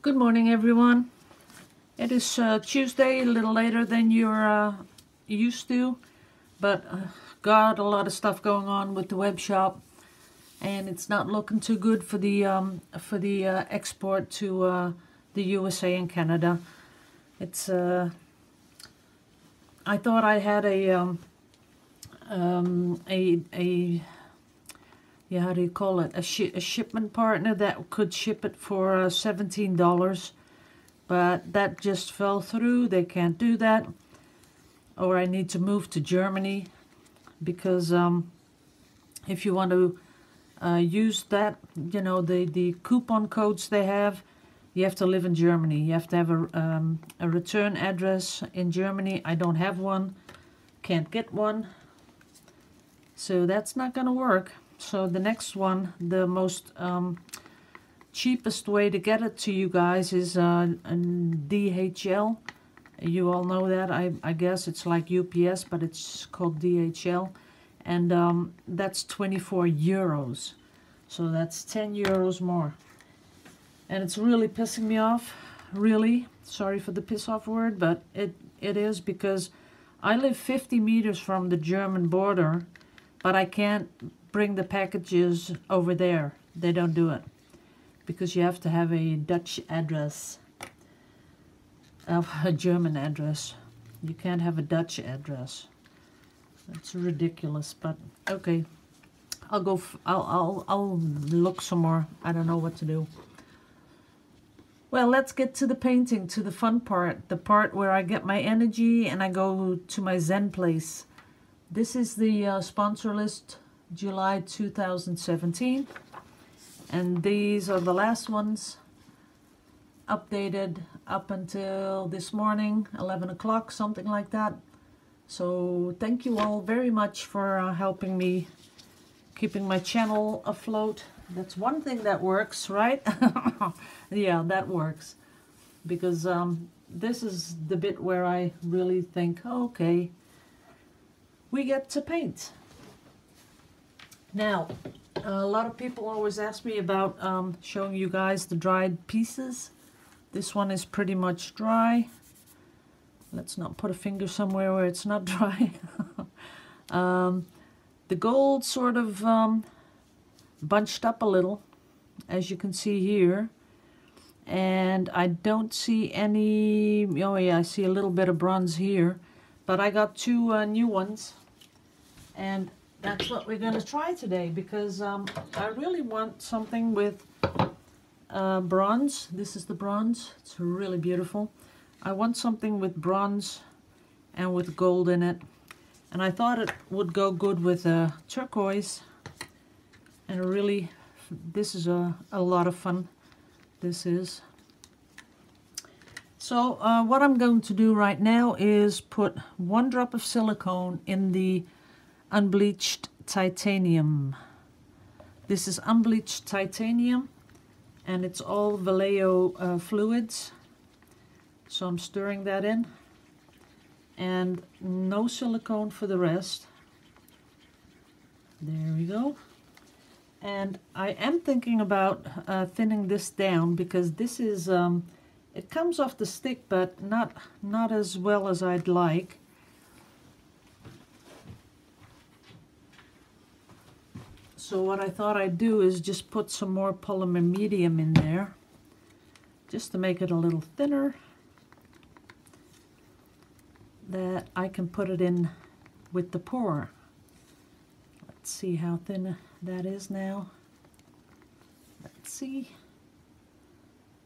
Good morning, everyone. It is uh, Tuesday, a little later than you're uh, used to, but uh, got a lot of stuff going on with the web shop, and it's not looking too good for the um, for the uh, export to uh, the USA and Canada. It's uh, I thought I had a um, um, a a yeah, how do you call it? A, shi a shipment partner that could ship it for uh, $17. But that just fell through. They can't do that. Or I need to move to Germany because um, if you want to uh, use that, you know, the, the coupon codes they have, you have to live in Germany. You have to have a, um, a return address in Germany. I don't have one. Can't get one. So that's not going to work. So the next one, the most um, cheapest way to get it to you guys is uh, DHL. You all know that. I, I guess it's like UPS, but it's called DHL. And um, that's 24 euros. So that's 10 euros more. And it's really pissing me off. Really. Sorry for the piss off word, but it, it is because I live 50 meters from the German border, but I can't bring the packages over there. They don't do it because you have to have a Dutch address, a German address. You can't have a Dutch address. That's ridiculous, but okay. I'll go. I'll. I'll. I'll look some more. I don't know what to do. Well, let's get to the painting, to the fun part, the part where I get my energy and I go to my Zen place. This is the uh, sponsor list July 2017 and these are the last ones updated up until this morning 11 o'clock something like that. So thank you all very much for uh, helping me keeping my channel afloat. That's one thing that works right? Yeah that works. Because um, this is the bit where I really think okay we get to paint now, a lot of people always ask me about um, showing you guys the dried pieces. This one is pretty much dry. Let's not put a finger somewhere where it's not dry. um, the gold sort of um, bunched up a little, as you can see here. And I don't see any, oh yeah, I see a little bit of bronze here. But I got two uh, new ones. And that's what we're going to try today because um, I really want something with uh, bronze. This is the bronze. It's really beautiful. I want something with bronze and with gold in it. And I thought it would go good with uh, turquoise. And really, this is a, a lot of fun. This is. So uh, what I'm going to do right now is put one drop of silicone in the unbleached titanium. This is unbleached titanium and it's all Vallejo uh, fluids. So I'm stirring that in. And no silicone for the rest. There we go. And I am thinking about uh, thinning this down because this is, um, it comes off the stick but not, not as well as I'd like. So what I thought I'd do is just put some more polymer medium in there just to make it a little thinner that I can put it in with the pour. Let's see how thin that is now. Let's see.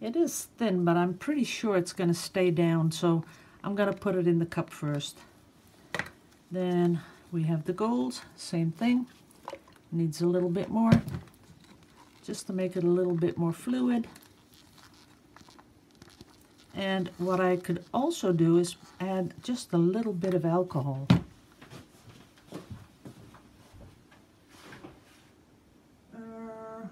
It is thin, but I'm pretty sure it's going to stay down, so I'm going to put it in the cup first. Then we have the gold, same thing. Needs a little bit more, just to make it a little bit more fluid. And what I could also do is add just a little bit of alcohol. Uh,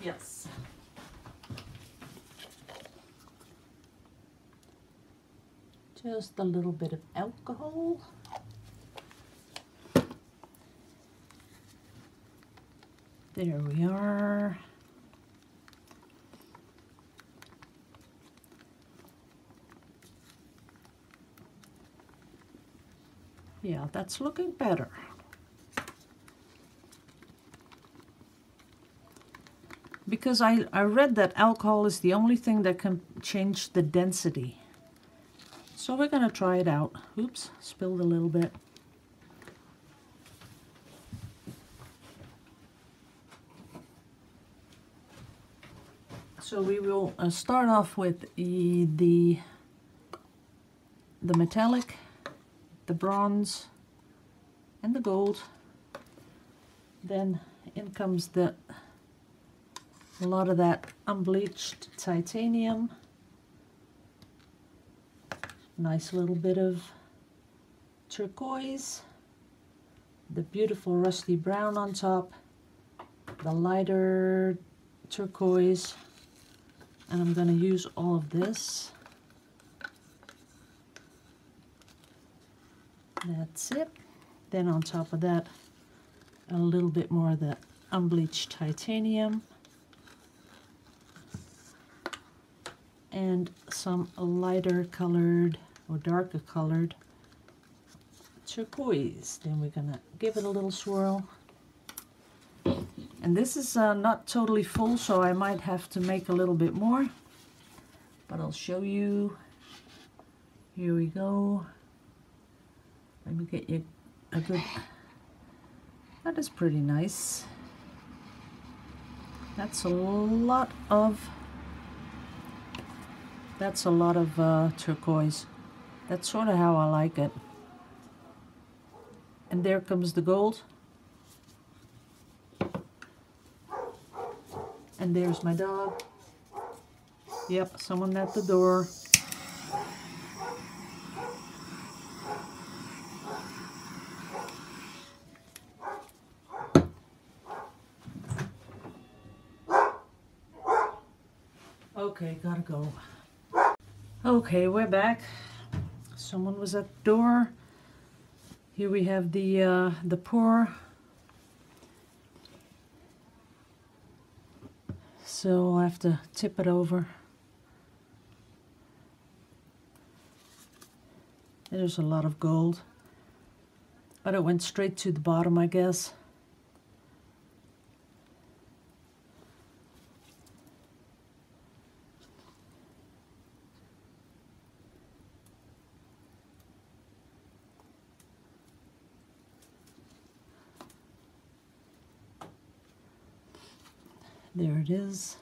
yes. Just a little bit of alcohol. There we are. Yeah, that's looking better. Because I, I read that alcohol is the only thing that can change the density. So we're going to try it out. Oops, spilled a little bit. So we will uh, start off with the, the the metallic, the bronze, and the gold. Then in comes the a lot of that unbleached titanium. Nice little bit of turquoise. The beautiful rusty brown on top. The lighter turquoise and I'm going to use all of this. That's it. Then on top of that, a little bit more of the unbleached titanium and some lighter colored or darker colored turquoise. Then we're going to give it a little swirl. And this is uh, not totally full, so I might have to make a little bit more. But I'll show you. Here we go. Let me get you a good... That is pretty nice. That's a lot of... That's a lot of uh, turquoise. That's sort of how I like it. And there comes the gold. And there's my dog. Yep, someone at the door. Okay, gotta go. Okay, we're back. Someone was at the door. Here we have the uh, the pour so I'll have to tip it over. There's a lot of gold, but it went straight to the bottom, I guess. There it is.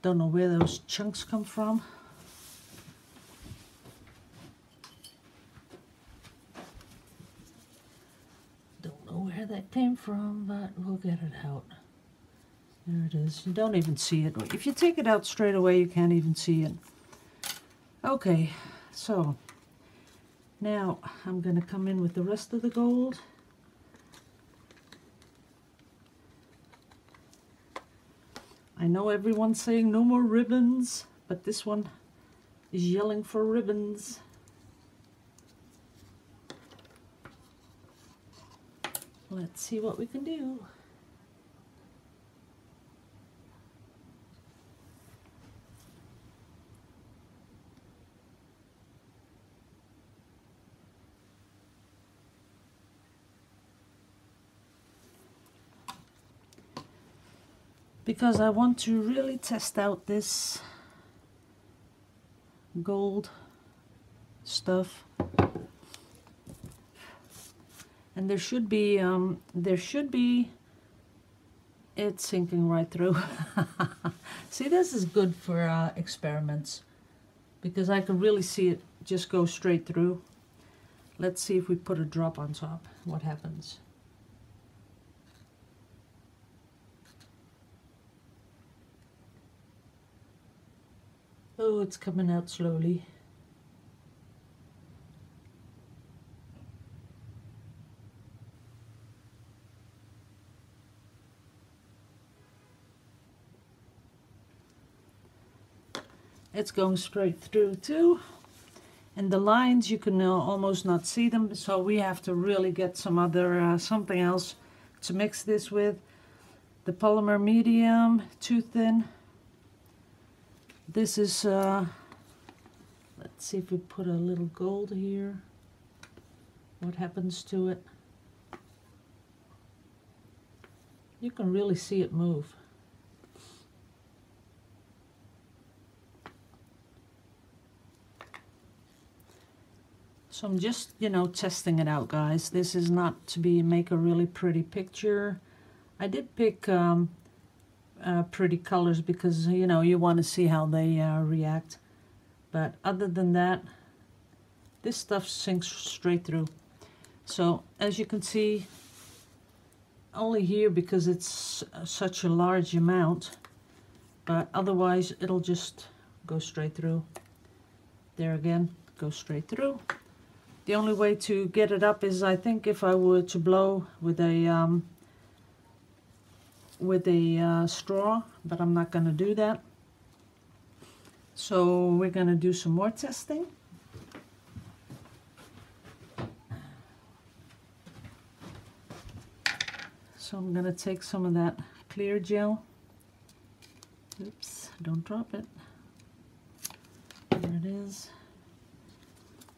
Don't know where those chunks come from. Don't know where that came from, but we'll get it out. There it is. You don't even see it. If you take it out straight away, you can't even see it. Okay, so now I'm going to come in with the rest of the gold. I know everyone's saying no more ribbons, but this one is yelling for ribbons. Let's see what we can do. Because I want to really test out this gold stuff. And there should be um, there should be it sinking right through. See this is good for uh, experiments because I can really see it just go straight through. Let's see if we put a drop on top. What happens Oh, it's coming out slowly. It's going straight through too. And the lines, you can uh, almost not see them, so we have to really get some other, uh, something else to mix this with. The polymer medium, too thin. This is, uh, let's see if we put a little gold here. What happens to it? You can really see it move. So I'm just, you know, testing it out, guys. This is not to be make a really pretty picture. I did pick um, uh, pretty colors because, you know, you want to see how they uh, react. But other than that, this stuff sinks straight through. So as you can see, only here because it's such a large amount, but otherwise it'll just go straight through. There again, go straight through. The only way to get it up is I think if I were to blow with a um, with a uh, straw, but I'm not going to do that. So we're going to do some more testing. So I'm going to take some of that clear gel. Oops, don't drop it. There it is.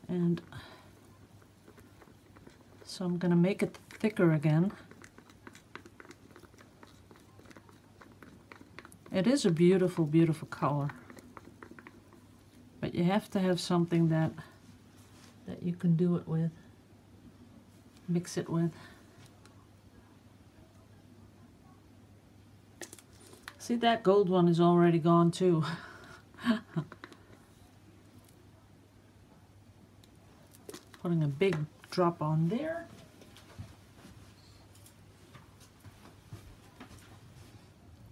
And so I'm going to make it thicker again. It is a beautiful, beautiful color. But you have to have something that that you can do it with. Mix it with. See, that gold one is already gone too. Putting a big drop on there.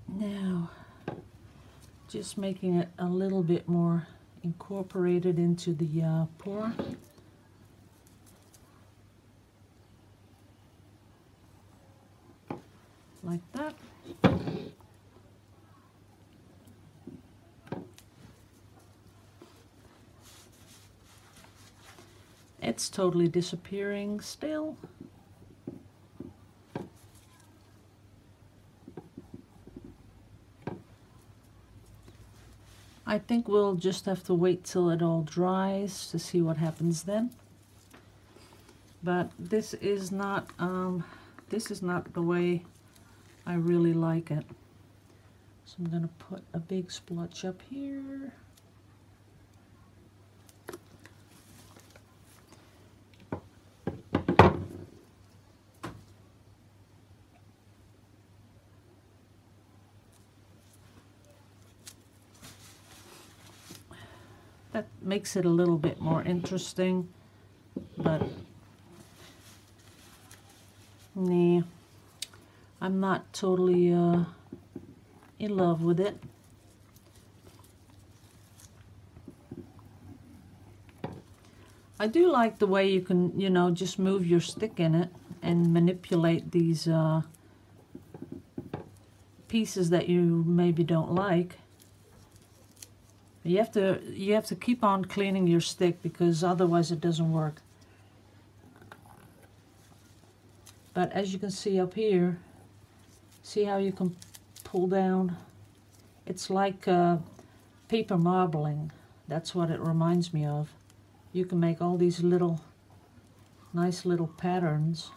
Now, just making it a little bit more incorporated into the uh, pour. Like that. It's totally disappearing still. I think we'll just have to wait till it all dries to see what happens then. But this is not um, this is not the way I really like it. So I'm gonna put a big splotch up here. That makes it a little bit more interesting but nah I'm not totally uh, in love with it. I do like the way you can you know just move your stick in it and manipulate these uh, pieces that you maybe don't like you have to you have to keep on cleaning your stick because otherwise it doesn't work. But as you can see up here, see how you can pull down? It's like uh, paper marbling. That's what it reminds me of. You can make all these little, nice little patterns.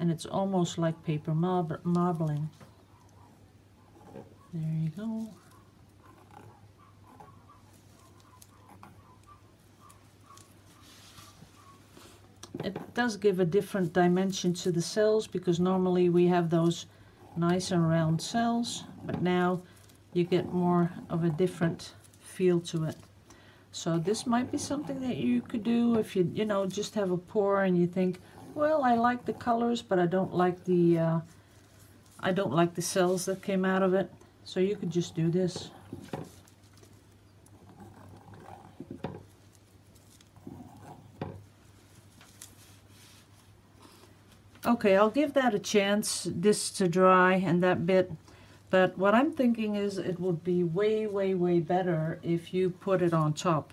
And it's almost like paper marbling. There you go. It does give a different dimension to the cells because normally we have those nice and round cells, but now you get more of a different feel to it. So this might be something that you could do if you, you know, just have a pour and you think, well, I like the colors, but I don't like the, uh, I don't like the cells that came out of it. So you could just do this. Okay, I'll give that a chance, this to dry and that bit. But what I'm thinking is it would be way, way, way better if you put it on top.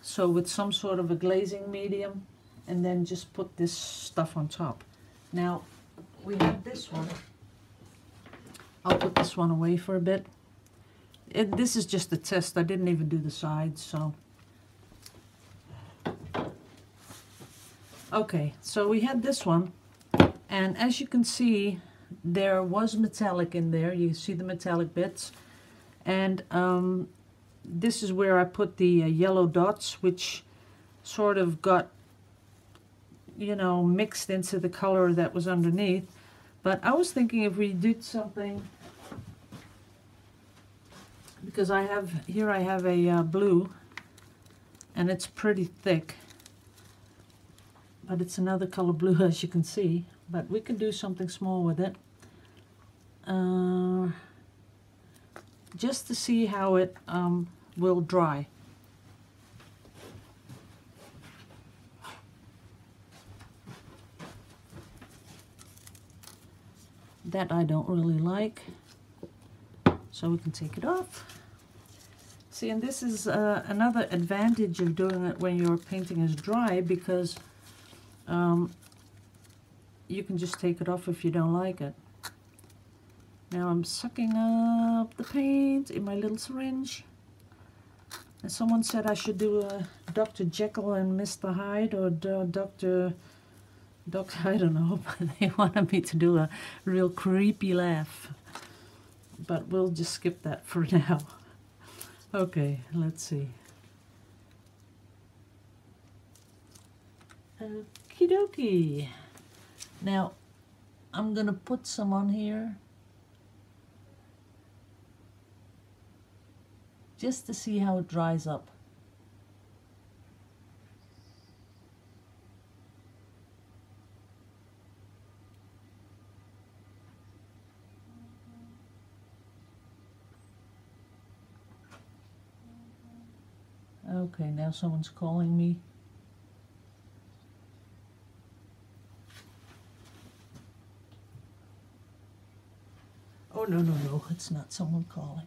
So with some sort of a glazing medium and then just put this stuff on top. Now, we have this one. I'll put this one away for a bit. it, this is just a test. I didn't even do the sides, so. Okay, so we had this one, and as you can see, there was metallic in there. You see the metallic bits, and um, this is where I put the uh, yellow dots, which sort of got, you know, mixed into the color that was underneath. But I was thinking if we did something, because I have, here I have a uh, blue, and it's pretty thick but it's another color blue as you can see but we can do something small with it. Uh, just to see how it um, will dry that I don't really like so we can take it off see and this is uh, another advantage of doing it when your painting is dry because um, you can just take it off if you don't like it. Now I'm sucking up the paint in my little syringe. And someone said I should do a Dr. Jekyll and Mr. Hyde or Dr. Dr. I don't know, but they wanted me to do a real creepy laugh. But we'll just skip that for now. Okay, let's see. Okie dokie. Now, I'm going to put some on here. Just to see how it dries up. Okay, now someone's calling me. Oh, no, no, no, it's not someone calling.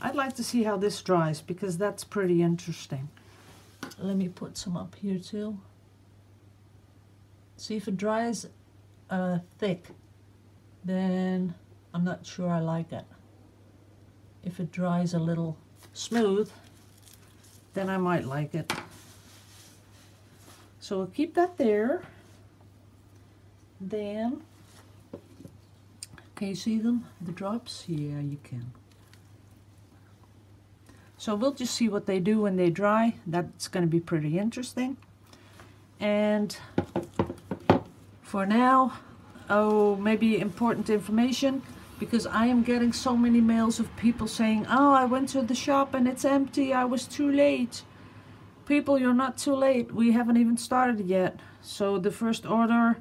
I'd like to see how this dries because that's pretty interesting. Let me put some up here too. See if it dries uh, thick, then I'm not sure I like it. If it dries a little smooth, then I might like it. So we'll keep that there. Then, can you see them, the drops? Yeah, you can. So we'll just see what they do when they dry. That's going to be pretty interesting. And for now, oh, maybe important information because I am getting so many mails of people saying, oh, I went to the shop and it's empty. I was too late. People, you're not too late. We haven't even started yet. So the first order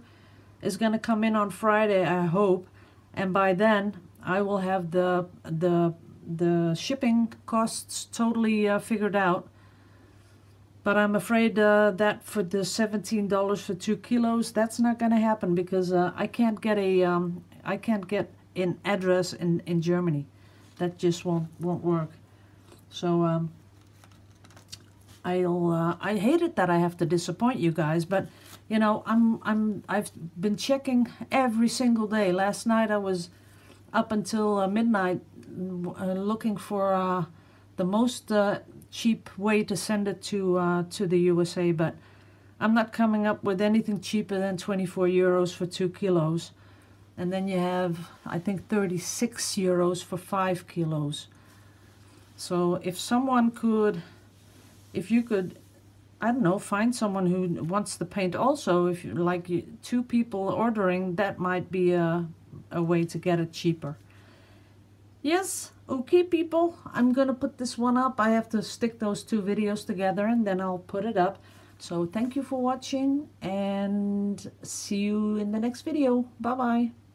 is going to come in on Friday, I hope, and by then I will have the the the shipping costs totally uh, figured out. But I'm afraid uh, that for the $17 for two kilos, that's not going to happen because uh, I can't get a um, I can't get an address in in Germany. That just won't won't work. So um, I'll uh, I hate it that I have to disappoint you guys, but you know, I'm I'm I've been checking every single day. Last night I was up until uh, midnight uh, looking for uh, the most uh, cheap way to send it to to the USA, but I'm not coming up with anything cheaper than 24 euros for two kilos. And then you have, I think, 36 euros for five kilos. So if someone could, if you could I don't know, find someone who wants the paint also. If you like two people ordering, that might be a, a way to get it cheaper. Yes, okay people, I'm gonna put this one up. I have to stick those two videos together and then I'll put it up. So thank you for watching and see you in the next video. Bye bye.